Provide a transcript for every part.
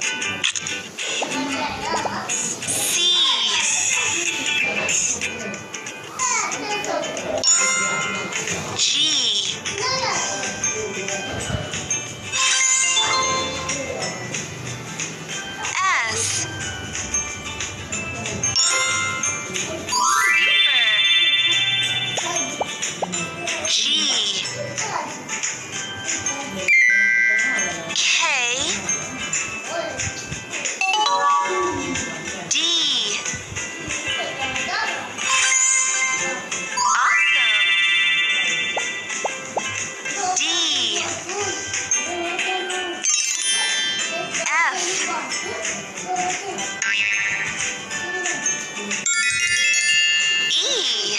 ちょっと待って。E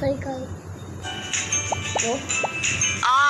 再開。お？あ